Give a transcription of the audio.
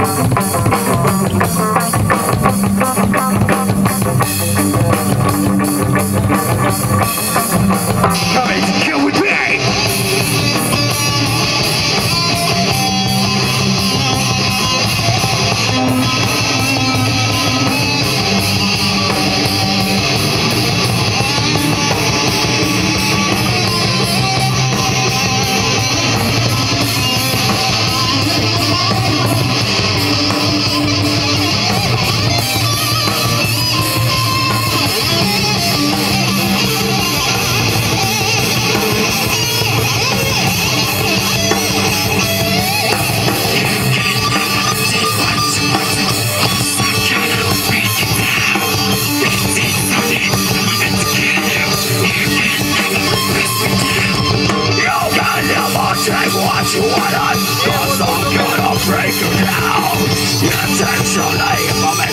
Coming take what Cause I'm gonna break you down. Intentionally, I'm